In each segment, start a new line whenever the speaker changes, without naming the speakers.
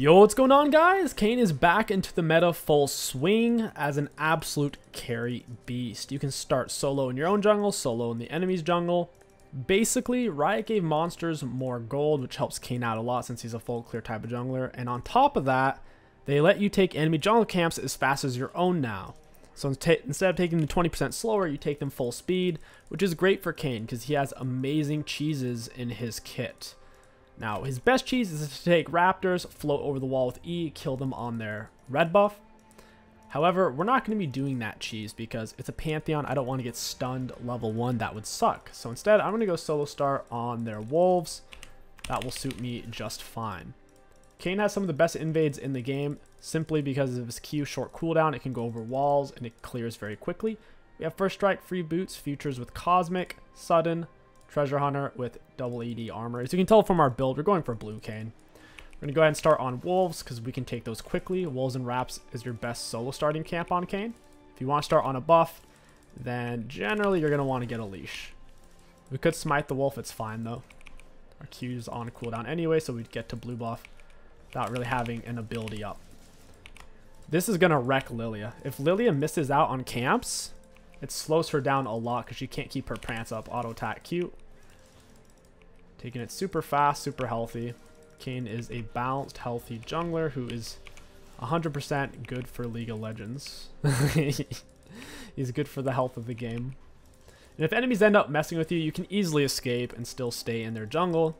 Yo, what's going on guys? Kayn is back into the meta full swing as an absolute carry beast. You can start solo in your own jungle, solo in the enemy's jungle. Basically, Riot gave monsters more gold, which helps Kayn out a lot since he's a full clear type of jungler. And on top of that, they let you take enemy jungle camps as fast as your own now. So instead of taking them 20% slower, you take them full speed, which is great for Kayn because he has amazing cheeses in his kit. Now, his best cheese is to take raptors, float over the wall with E, kill them on their red buff. However, we're not going to be doing that cheese because it's a Pantheon. I don't want to get stunned level 1. That would suck. So instead, I'm going to go solo star on their wolves. That will suit me just fine. Kayn has some of the best invades in the game simply because of his Q short cooldown. It can go over walls and it clears very quickly. We have First Strike, Free Boots, Futures with Cosmic, Sudden, Treasure Hunter with double AD armor. As you can tell from our build, we're going for Blue Kayn. We're going to go ahead and start on Wolves because we can take those quickly. Wolves and Wraps is your best solo starting camp on Kayn. If you want to start on a buff, then generally you're going to want to get a leash. We could smite the wolf, it's fine though. Our Q is on cooldown anyway, so we'd get to blue buff without really having an ability up. This is going to wreck Lilia. If Lilia misses out on camps, it slows her down a lot because she can't keep her prance up. Auto attack cute. Taking it super fast, super healthy. Kayn is a balanced, healthy jungler who is 100% good for League of Legends. He's good for the health of the game. And if enemies end up messing with you, you can easily escape and still stay in their jungle.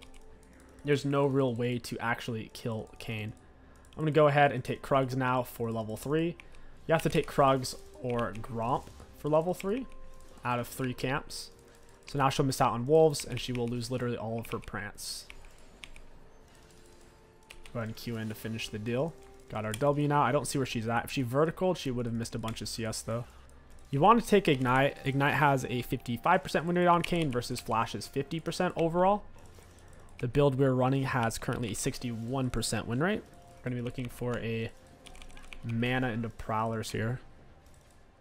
There's no real way to actually kill Kayn. I'm going to go ahead and take Krugs now for level 3. You have to take Krugs or Gromp for level 3 out of 3 camps. So now she'll miss out on Wolves, and she will lose literally all of her Prance. Go ahead and Q in to finish the deal. Got our W now. I don't see where she's at. If she vertical, she would have missed a bunch of CS, though. You want to take Ignite. Ignite has a 55% win rate on Kayn versus Flash's 50% overall. The build we're running has currently a 61% win rate. We're going to be looking for a mana into Prowlers here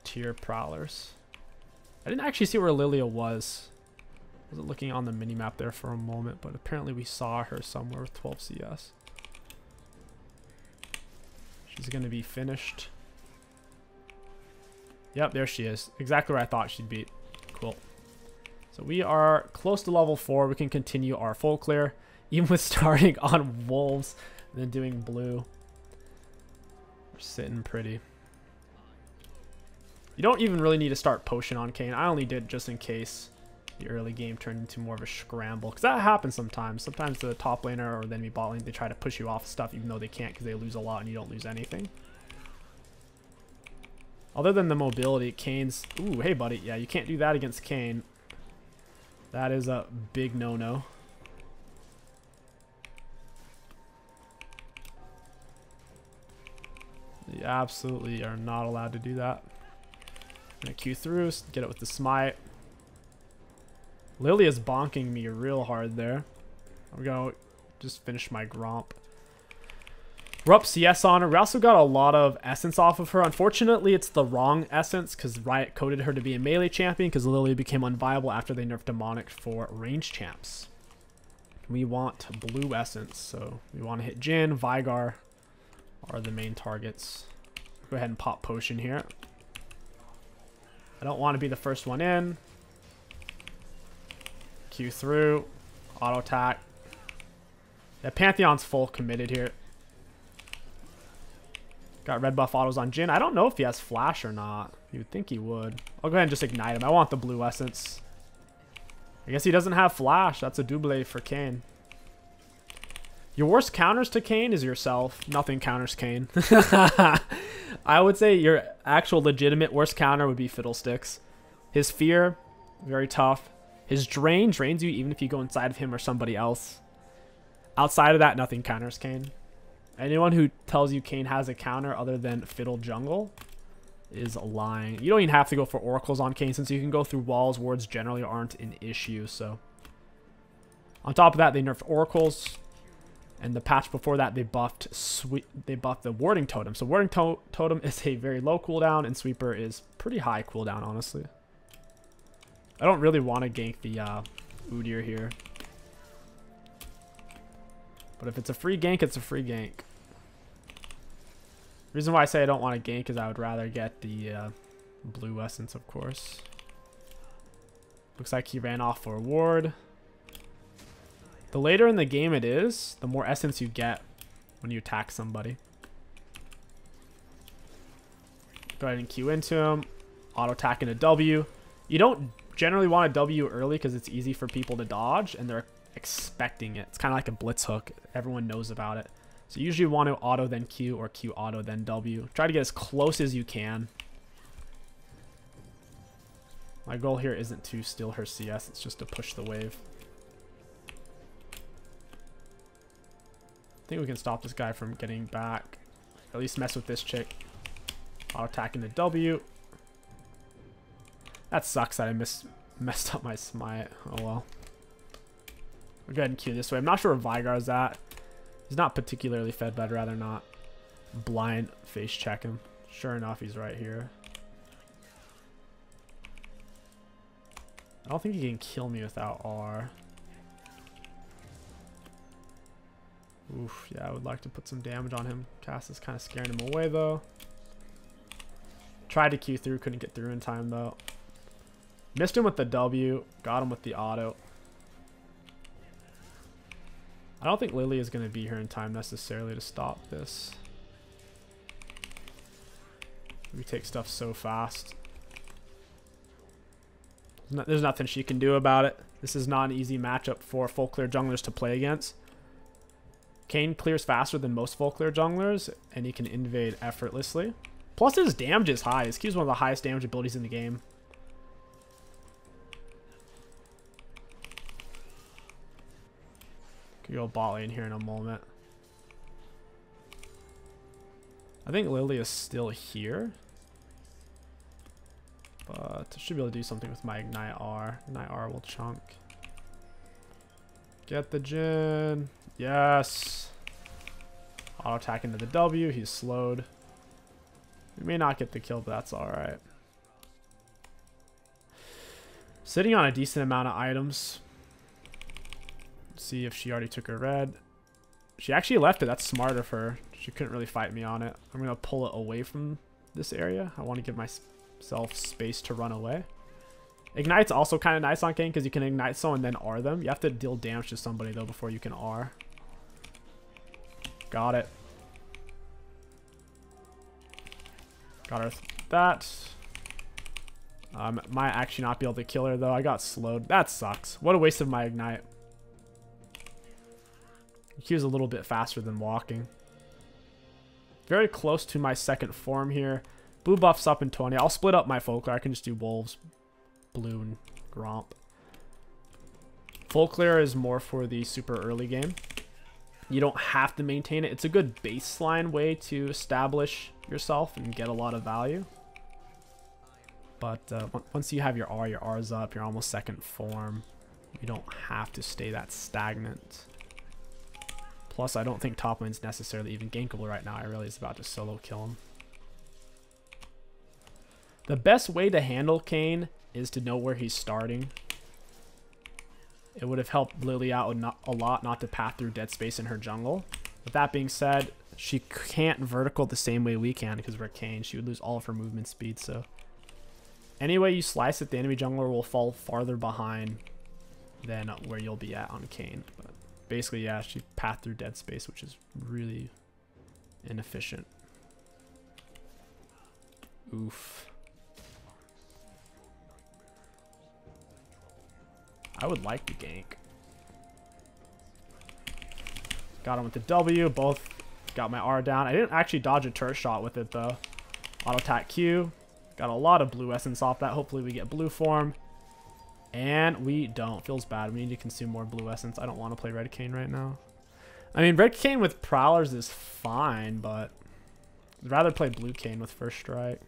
tier prowlers. I didn't actually see where Lilia was. Wasn't looking on the minimap there for a moment, but apparently we saw her somewhere with 12 CS. She's going to be finished. Yep, there she is. Exactly where I thought she'd be. Cool. So we are close to level 4. We can continue our full clear. Even with starting on wolves and then doing blue. We're sitting pretty. You don't even really need to start potion on Kayn. I only did just in case the early game turned into more of a scramble. Because that happens sometimes. Sometimes the top laner or the enemy bot lane, they try to push you off stuff even though they can't because they lose a lot and you don't lose anything. Other than the mobility, Kayn's... Ooh, hey buddy. Yeah, you can't do that against Kayn. That is a big no-no. You absolutely are not allowed to do that. Gonna Q through, get it with the smite. Lily is bonking me real hard there. I'm gonna just finish my Gromp. We're up CS on her. We also got a lot of essence off of her. Unfortunately, it's the wrong essence because Riot coded her to be a melee champion because Lily became unviable after they nerfed Demonic for range champs. We want blue essence, so we want to hit Jhin, Veigar are the main targets. Go ahead and pop potion here. I don't want to be the first one in. Q through. Auto attack. Yeah, Pantheon's full committed here. Got red buff autos on Jhin. I don't know if he has flash or not. You would think he would. I'll go ahead and just ignite him. I want the blue essence. I guess he doesn't have flash. That's a double for Kayn. Your worst counters to Kayn is yourself. Nothing counters Kayn. I would say your actual legitimate worst counter would be Fiddlesticks. His fear, very tough. His drain drains you even if you go inside of him or somebody else. Outside of that, nothing counters Kayn. Anyone who tells you Kayn has a counter other than Fiddle Jungle is lying. You don't even have to go for Oracles on Kayn since you can go through walls. Wards generally aren't an issue, so... On top of that, they nerfed Oracles. And the patch before that, they buffed sweep. They buffed the warding totem. So warding to totem is a very low cooldown, and sweeper is pretty high cooldown, honestly. I don't really want to gank the uh, Udyr here. But if it's a free gank, it's a free gank. reason why I say I don't want to gank is I would rather get the uh, blue essence, of course. Looks like he ran off for a ward. The later in the game it is, the more essence you get when you attack somebody. Go ahead and Q into him. Auto attack into W. You don't generally want a W early because it's easy for people to dodge and they're expecting it. It's kind of like a blitz hook. Everyone knows about it. So you usually want to auto then Q or Q auto then W. Try to get as close as you can. My goal here isn't to steal her CS, it's just to push the wave. I think we can stop this guy from getting back. At least mess with this chick. Auto attacking the W. That sucks that I miss messed up my smite. Oh well. We'll go ahead and queue this way. I'm not sure where Veigar's at. He's not particularly fed, but I'd rather not blind face check him. Sure enough, he's right here. I don't think he can kill me without R. Oof, yeah, I would like to put some damage on him. Cass is kind of scaring him away, though. Tried to Q through, couldn't get through in time, though. Missed him with the W, got him with the auto. I don't think Lily is going to be here in time necessarily to stop this. We take stuff so fast. There's nothing she can do about it. This is not an easy matchup for full clear junglers to play against. Kayn clears faster than most full clear junglers, and he can invade effortlessly. Plus his damage is high. His Q is one of the highest damage abilities in the game. Could go bot lane here in a moment. I think Lily is still here. But I should be able to do something with my Ignite R. Ignite R will chunk. Get the Jhin. Yes. Auto attack into the W. He's slowed. We may not get the kill, but that's alright. Sitting on a decent amount of items. See if she already took her red. She actually left it. That's smart of her. She couldn't really fight me on it. I'm going to pull it away from this area. I want to give myself space to run away. Ignite's also kind of nice on Kayn because you can ignite someone then R them. You have to deal damage to somebody though before you can R. Got it. Got her that. Um, might actually not be able to kill her though. I got slowed. That sucks. What a waste of my ignite. He was a little bit faster than walking. Very close to my second form here. Blue buffs up in 20. I'll split up my folklore. I can just do wolves, blue, and gromp. Folklore is more for the super early game. You don't have to maintain it. It's a good baseline way to establish yourself and get a lot of value. But uh, once you have your R, your R's up, you're almost second form. You don't have to stay that stagnant. Plus, I don't think top lane's necessarily even gankable right now. I really is about to solo kill him. The best way to handle Kayn is to know where he's starting. It would have helped Lily out a lot not to path through dead space in her jungle. With that being said, she can't vertical the same way we can because we're Kayn. She would lose all of her movement speed, so... Any way you slice it, the enemy jungler will fall farther behind than where you'll be at on Kayn. But basically, yeah, she path through dead space, which is really inefficient. Oof. I would like to gank. Got him with the W. Both got my R down. I didn't actually dodge a turret shot with it, though. Auto attack Q. Got a lot of blue essence off that. Hopefully we get blue form. And we don't. Feels bad. We need to consume more blue essence. I don't want to play Red Kayn right now. I mean, Red Kayn with Prowlers is fine, but I'd rather play Blue Kayn with First Strike.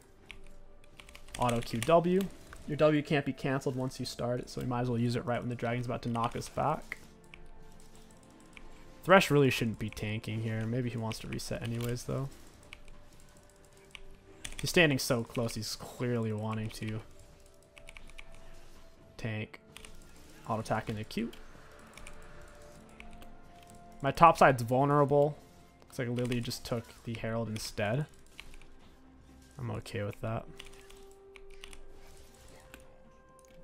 Auto QW. Your W can't be canceled once you start it, so we might as well use it right when the dragon's about to knock us back. Thresh really shouldn't be tanking here. Maybe he wants to reset anyways, though. He's standing so close, he's clearly wanting to tank. Auto attack into Q. My top side's vulnerable. Looks like Lily just took the Herald instead. I'm okay with that.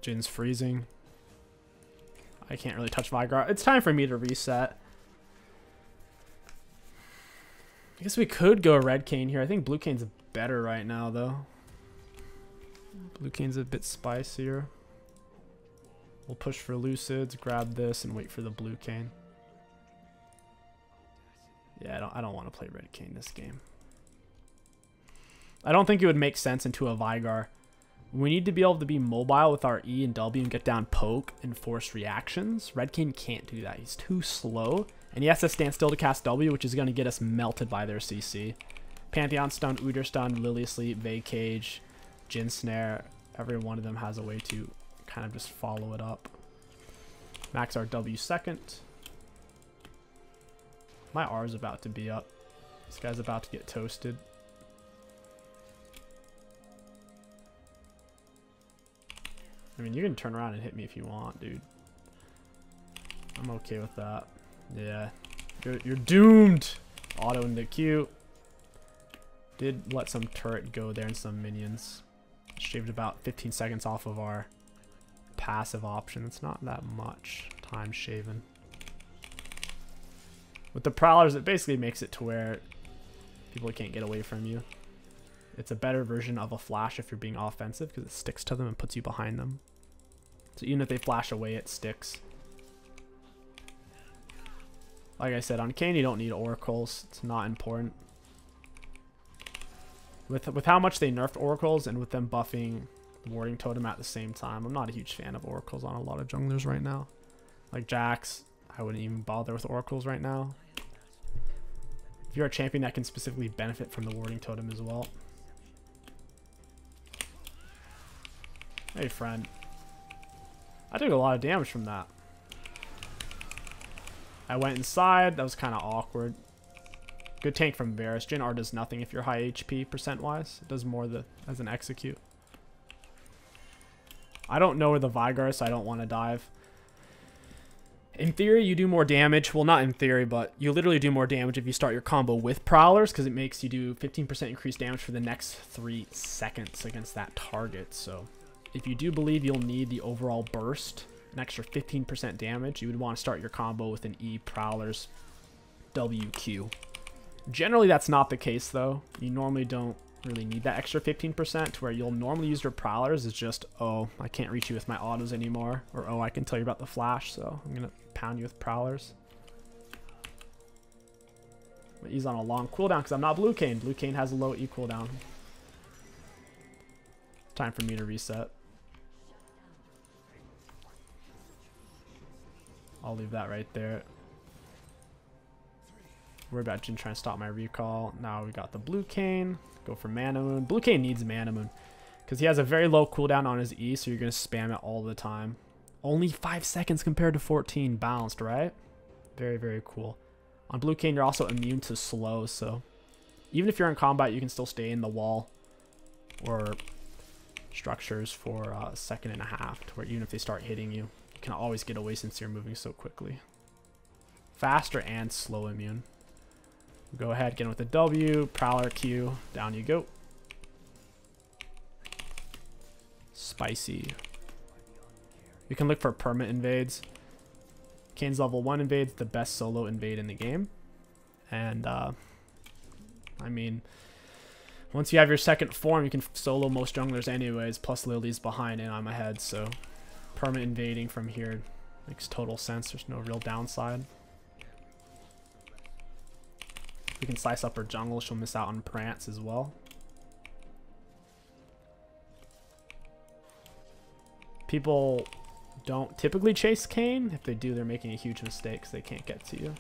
Jhin's freezing. I can't really touch Veigar. It's time for me to reset. I guess we could go Red Kayn here. I think Blue Kayn's better right now, though. Blue Kayn's a bit spicier. We'll push for Lucids, grab this, and wait for the Blue Kayn. Yeah, I don't, I don't want to play Red Kayn this game. I don't think it would make sense into a Veigar. We need to be able to be mobile with our E and W and get down poke and force reactions. Red Kayn can't do that. He's too slow. And he has to stand still to cast W, which is going to get us melted by their CC. Pantheon stun, Udyr stun, Lily Sleep, Vacage, Jhin Snare. Every one of them has a way to kind of just follow it up. Max our W second. My R is about to be up. This guy's about to get toasted. I mean, you can turn around and hit me if you want, dude. I'm okay with that. Yeah. You're, you're doomed! Auto into Q. Did let some turret go there and some minions. Shaved about 15 seconds off of our passive option. It's not that much time shaven. With the Prowlers, it basically makes it to where people can't get away from you. It's a better version of a flash if you're being offensive because it sticks to them and puts you behind them. So even if they flash away, it sticks. Like I said, on Kayn you don't need oracles. It's not important. With with how much they nerfed oracles and with them buffing warding totem at the same time, I'm not a huge fan of oracles on a lot of junglers right now. Like Jax, I wouldn't even bother with oracles right now. If you're a champion that can specifically benefit from the warding totem as well. Hey friend. I took a lot of damage from that. I went inside. That was kind of awkward. Good tank from Varus. Jhin R does nothing if you're high HP percent-wise. It does more the, as an execute. I don't know where the Veigar is, so I don't want to dive. In theory, you do more damage. Well, not in theory, but you literally do more damage if you start your combo with Prowlers because it makes you do 15% increased damage for the next three seconds against that target. So if you do believe you'll need the overall burst, an extra 15% damage, you would want to start your combo with an E Prowlers WQ. Generally, that's not the case, though. You normally don't really need that extra 15% to where you'll normally use your Prowlers is just, oh, I can't reach you with my autos anymore, or oh, I can tell you about the flash, so I'm going to pound you with Prowlers. But he's on a long cooldown because I'm not Blue Kayn. Blue Kayn has a low E cooldown. Time for me to reset. I'll leave that right there. Worry about Jhin trying to stop my recall. Now we got the Blue Kayn. Go for Mana Moon. Blue Kayn needs Mana Moon. Because he has a very low cooldown on his E, so you're going to spam it all the time. Only 5 seconds compared to 14 balanced, right? Very, very cool. On Blue Kayn, you're also immune to slow, so... Even if you're in combat, you can still stay in the wall. Or structures for a second and a half, to where even if they start hitting you, you can always get away since you're moving so quickly. Faster and slow immune. Go ahead, get in with the W, Prowler Q, down you go. Spicy. You can look for permanent invades. Kayn's level 1 invades, the best solo invade in the game. And, uh, I mean, once you have your second form, you can solo most junglers anyways, plus Lily's behind and I'm ahead, so permanent invading from here makes total sense. There's no real downside. We can slice up her jungle. She'll miss out on Prance as well. People don't typically chase Kayn. If they do, they're making a huge mistake because they can't get to you.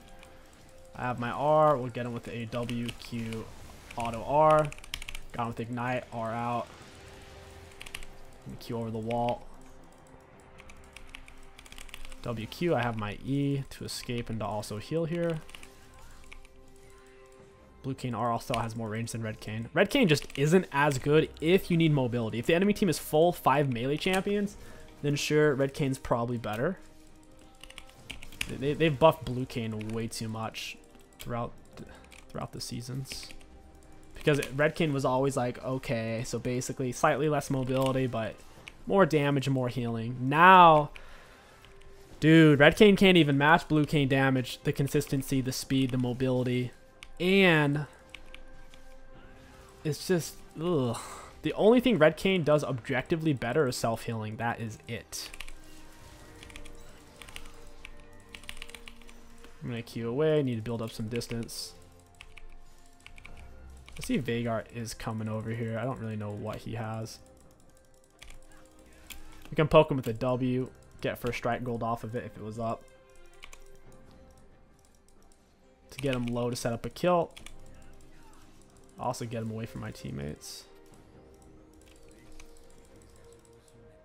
I have my R. We'll get him with the AW, auto R. Got him with Ignite, R out. Q over the wall. WQ, I have my E to escape and to also heal here. Blue Kayn R also has more range than Red Kayn. Red Kayn just isn't as good if you need mobility. If the enemy team is full 5 melee champions, then sure, Red Kayn's probably better. They, they've buffed Blue Kayn way too much throughout the, throughout the seasons. Because Red Kayn was always like, okay, so basically slightly less mobility, but more damage and more healing. Now, dude, Red Kayn can't even match Blue Kayn damage, the consistency, the speed, the mobility, and it's just, ugh. The only thing Red Kayn does objectively better is self-healing. That is it. I'm going to queue away. Need to build up some distance. I see Veigar is coming over here. I don't really know what he has. We can poke him with a W. Get first strike gold off of it if it was up. Get him low to set up a kill. Also get him away from my teammates.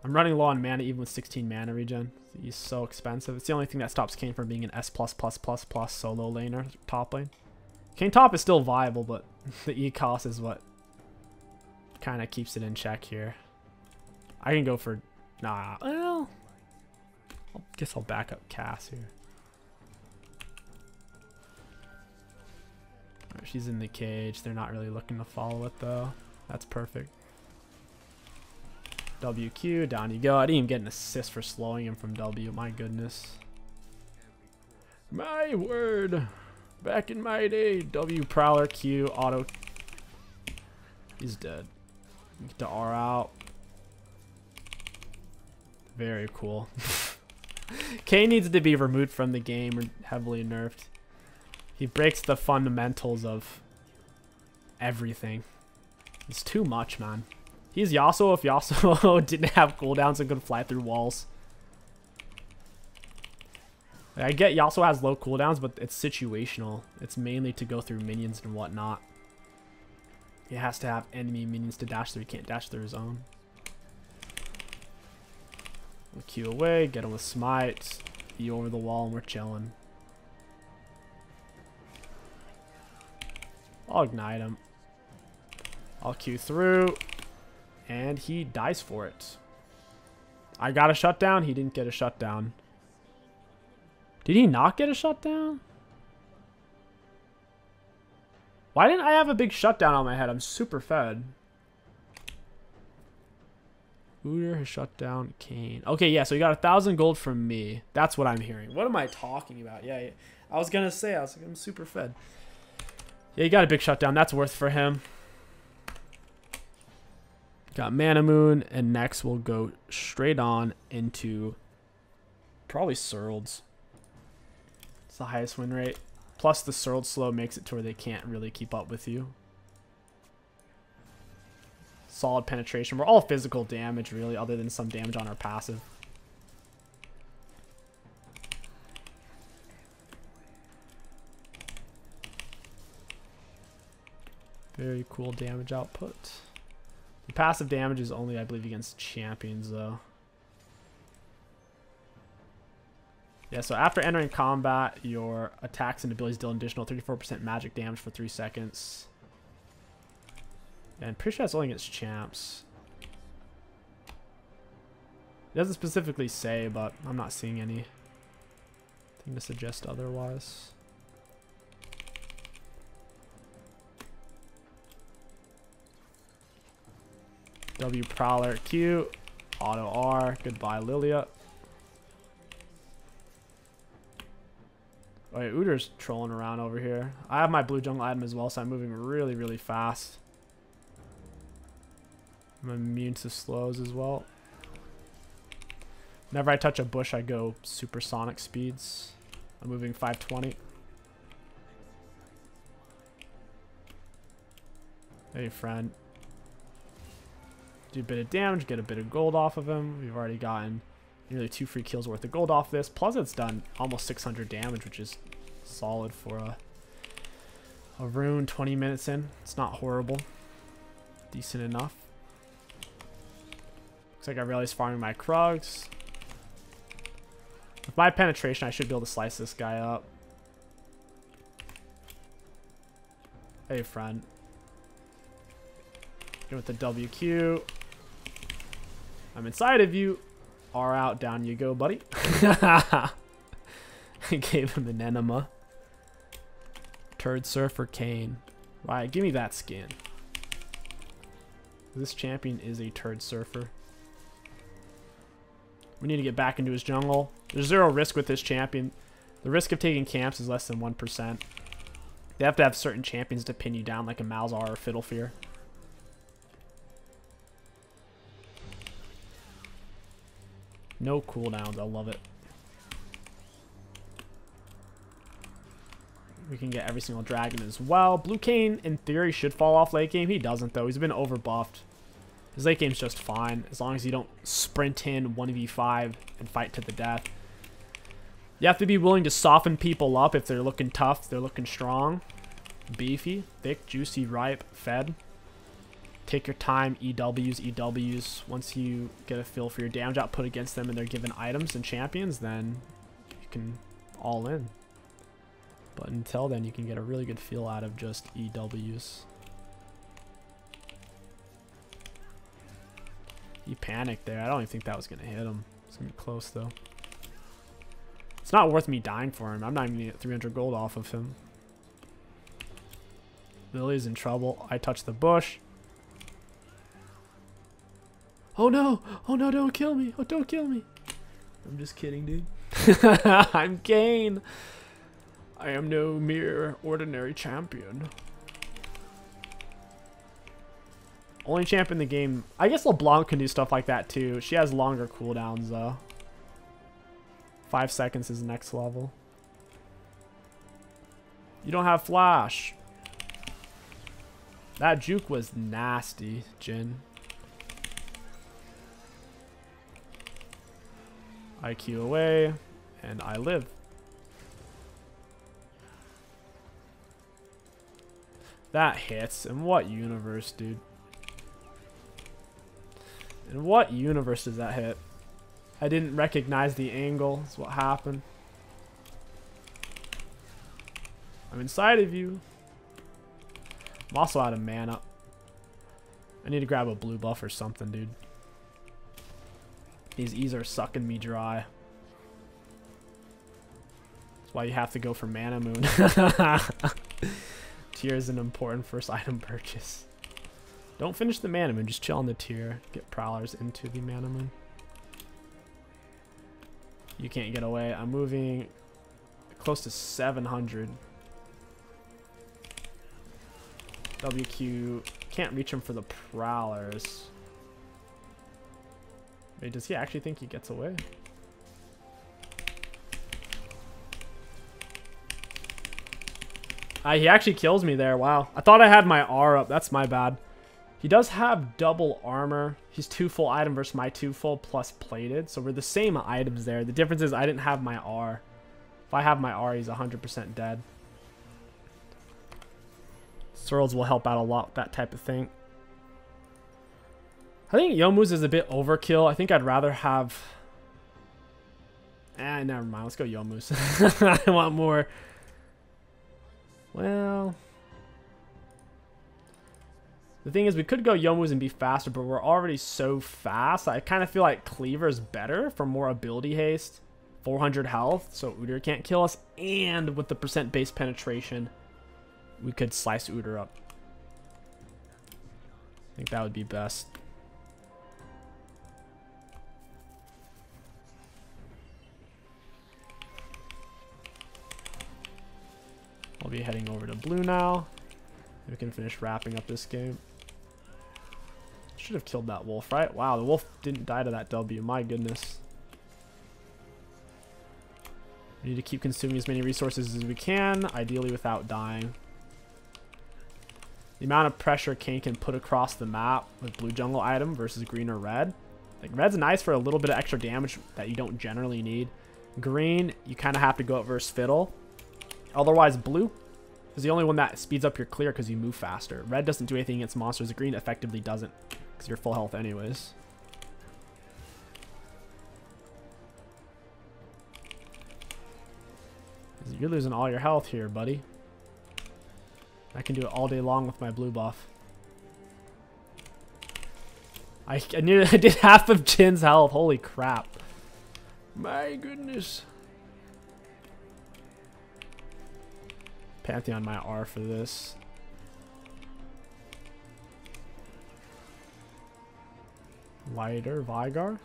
I'm running low on mana even with 16 mana regen. He's so expensive. It's the only thing that stops Kayn from being an S++++ plus solo laner top lane. Kayn top is still viable, but the E cost is what kind of keeps it in check here. I can go for... Nah, well... I guess I'll back up Cass here. She's in the cage. They're not really looking to follow it, though. That's perfect. WQ, down you go. I didn't even get an assist for slowing him from W. My goodness. My word. Back in my day, W Prowler Q auto. He's dead. Get the R out. Very cool. K needs to be removed from the game or heavily nerfed. He breaks the fundamentals of everything. It's too much, man. He's Yasuo if Yasuo didn't have cooldowns and could fly through walls. I get Yasuo has low cooldowns, but it's situational. It's mainly to go through minions and whatnot. He has to have enemy minions to dash through. He can't dash through his own. We'll Q away, get him with smite, E over the wall, and we're chilling. I'll ignite him. I'll Q through, and he dies for it. I got a shutdown. He didn't get a shutdown. Did he not get a shutdown? Why didn't I have a big shutdown on my head? I'm super fed. Udyr has shut down Kayn. Okay, yeah, so you got a thousand gold from me. That's what I'm hearing. What am I talking about? Yeah, yeah. I was gonna say, I was like, I'm super fed. Yeah, you got a big shutdown. That's worth for him. Got Mana Moon, and next we'll go straight on into probably Serylda's. It's the highest win rate. Plus the Serld slow makes it to where they can't really keep up with you. Solid penetration. We're all physical damage, really, other than some damage on our passive. Very cool damage output. The passive damage is only, I believe, against champions, though. Yeah, so after entering combat, your attacks and abilities deal an additional 34% magic damage for 3 seconds. And pretty sure that's only against champs. It doesn't specifically say, but I'm not seeing anything to suggest otherwise. W Prowler Q, Auto R, goodbye Lilia. Oh, yeah, Udyr's trolling around over here. I have my blue jungle item as well, so I'm moving really, really fast. I'm immune to slows as well. Whenever I touch a bush, I go supersonic speeds. I'm moving 520. Hey, friend. Do a bit of damage, get a bit of gold off of him. We've already gotten nearly two free kills worth of gold off this. Plus it's done almost 600 damage, which is solid for a, a rune 20 minutes in. It's not horrible. Decent enough. Looks like I realized farming my Krugs. With my penetration, I should be able to slice this guy up. Hey, friend. Get with the WQ. I'm inside of you. Are out, down you go, buddy. I gave him an enema. Turd Surfer Kayn. Right, give me that skin. This champion is a turd surfer. We need to get back into his jungle. There's zero risk with this champion. The risk of taking camps is less than 1%. They have to have certain champions to pin you down, like a Malzahar or Fiddlefear. No cooldowns. I love it. We can get every single dragon as well. Blue Kayn, in theory, should fall off late game. He doesn't, though. He's been overbuffed. His late game's just fine, as long as you don't sprint in 1v5 and fight to the death. You have to be willing to soften people up if they're looking tough, they're looking strong. Beefy, thick, juicy, ripe, fed. Take your time, EWs, EWs. Once you get a feel for your damage output against them and they're given items and champions, then you can all in. But until then, you can get a really good feel out of just EWs. He panicked there. I don't even think that was going to hit him. It's going to be close, though. It's not worth me dying for him. I'm not even going to get 300 gold off of him. Lily's in trouble. I touch the bush. Oh no! Oh no, don't kill me! Oh, don't kill me! I'm just kidding, dude. I'm Kayn! I am no mere ordinary champion. Only champ in the game. I guess LeBlanc can do stuff like that too. She has longer cooldowns though. Five seconds is next level. You don't have flash. That juke was nasty, Jhin. IQ away, and I live. That hits. In what universe, dude? In what universe does that hit? I didn't recognize the angle. That's what happened. I'm inside of you. I'm also out of mana. I need to grab a blue buff or something, dude. These E's are sucking me dry. That's why you have to go for Mana Moon. Tier is an important first item purchase. Don't finish the Mana Moon, just chill on the tier. Get Prowlers into the Mana Moon. You can't get away. I'm moving close to 700. WQ can't reach him for the Prowlers. Wait, does he actually think he gets away? Uh, he actually kills me there. Wow. I thought I had my R up. That's my bad. He does have double armor. He's two full item versus my two full plus plated. So we're the same items there. The difference is I didn't have my R. If I have my R, he's 100% dead. Swirls will help out a lot with that type of thing. I think Youmuu's is a bit overkill. I think I'd rather have... Eh, never mind. Let's go Youmuu's. I want more... Well... The thing is, we could go Youmuu's and be faster, but we're already so fast. I kind of feel like Cleaver is better for more ability haste. 400 health, so Udyr can't kill us. And with the percent base penetration, we could slice Udyr up. I think that would be best. Be heading over to blue now. We can finish wrapping up this game. Should have killed that wolf, right? Wow, the wolf didn't die to that W. My goodness. We need to keep consuming as many resources as we can, ideally without dying. The amount of pressure Kayn can put across the map with blue jungle item versus green or red. Like, red's nice for a little bit of extra damage that you don't generally need. Green, you kind of have to go up versus Fiddle. Otherwise, blue is the only one that speeds up your clear because you move faster. Red doesn't do anything against monsters. Green effectively doesn't because you're full health anyways. You're losing all your health here, buddy. I can do it all day long with my blue buff. I, I, knew, I did half of Jhin's health. Holy crap. My goodness. Pantheon my R for this. Lighter, Veigar.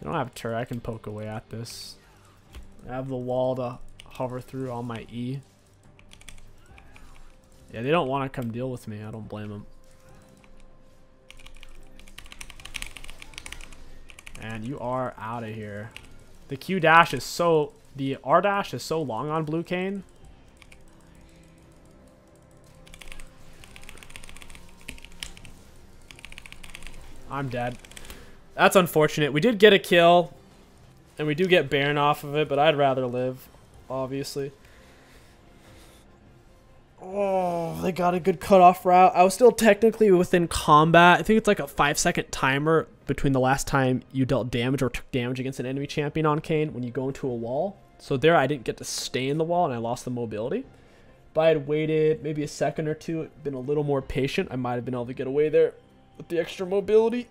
I don't have a turret, I can poke away at this. I have the wall to hover through on my E. Yeah, they don't want to come deal with me. I don't blame them. And you are out of here. The Q dash is so... The R dash is so long on Blue Kayn. I'm dead. That's unfortunate. We did get a kill. And we do get Baron off of it, but I'd rather live, obviously. Oh, they got a good cutoff route. I was still technically within combat. I think it's like a five second timer between the last time you dealt damage or took damage against an enemy champion on Kayn when you go into a wall. So there I didn't get to stay in the wall and I lost the mobility. If I had waited maybe a second or two, been a little more patient, I might have been able to get away there with the extra mobility.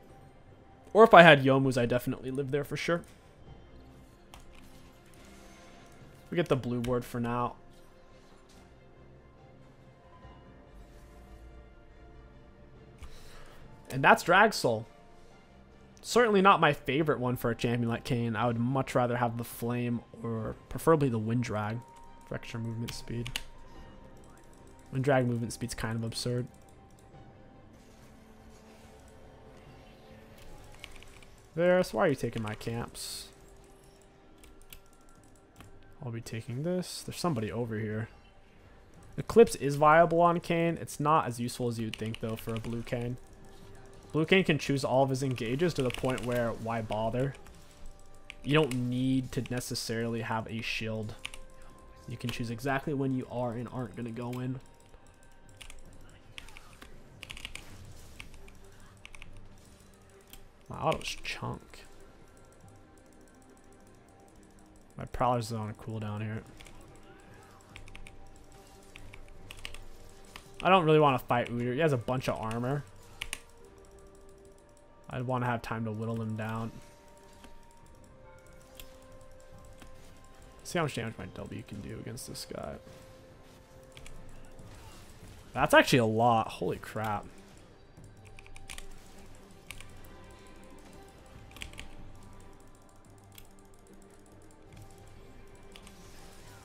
Or if I had Youmuu's, I definitely lived there for sure. We get the blue ward for now. And that's Drag Soul. Certainly not my favorite one for a champion like Kayn. I would much rather have the Flame or preferably the Wind Drag for extra movement speed. Wind Drag movement speed's kind of absurd. Varus, why are you taking my camps? I'll be taking this. There's somebody over here. Eclipse is viable on Kayn. It's not as useful as you'd think, though, for a blue Kayn. Blue Kayn can choose all of his engages to the point where why bother? You don't need to necessarily have a shield. You can choose exactly when you are and aren't going to go in. My auto's chunk. My Prowler's on a cooldown here. I don't really want to fight Udyr. He has a bunch of armor. I'd want to have time to whittle him down. See how much damage my W can do against this guy. That's actually a lot. Holy crap.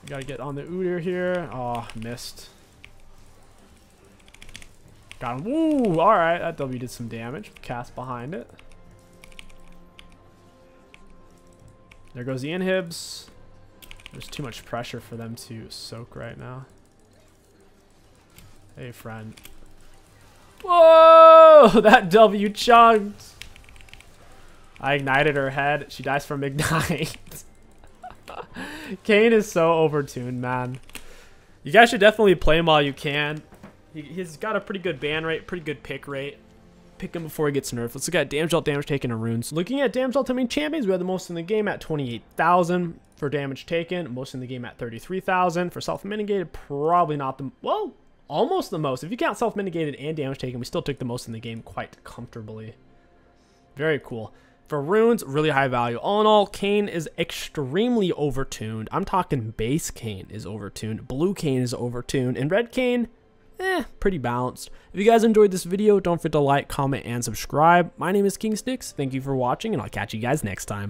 Gotta get on the Udyr here. Oh, missed. Got him. Woo! Alright, that W did some damage. Cast behind it. There goes the inhibs. There's too much pressure for them to soak right now. Hey, friend. Whoa! That W chugged. I ignited her head. She dies from ignite. Kayn is so overtuned, man. You guys should definitely play him while you can. He, he's got a pretty good ban rate, pretty good pick rate. Pick him before he gets nerfed. Let's look at damage dealt, damage taken, and runes. Looking at damage dealt, I mean champions, we have the most in the game at 28,000 for damage taken. Most in the game at 33,000. For self-mitigated, probably not the... Well, almost the most. If you count self-mitigated and damage taken, we still took the most in the game quite comfortably. Very cool. For runes, really high value. All in all, Kayn is extremely overtuned. I'm talking base Kayn is overtuned. Blue Kayn is overtuned. And red Kayn, eh, pretty balanced. If you guys enjoyed this video, don't forget to like, comment, and subscribe. My name is KingStix. Thank you for watching, and I'll catch you guys next time.